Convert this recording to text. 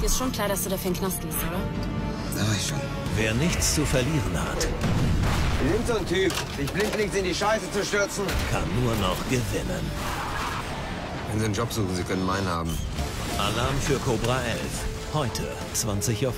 Dir ist schon klar, dass du dafür in den Knast gehst, oder? Da ich schon. Wer nichts zu verlieren hat, nimmt so ein Typ, sich blindlings in die Scheiße zu stürzen. kann nur noch gewinnen. Wenn Sie einen Job suchen, Sie können meinen haben. Alarm für Cobra 11. Heute 20.15 Uhr.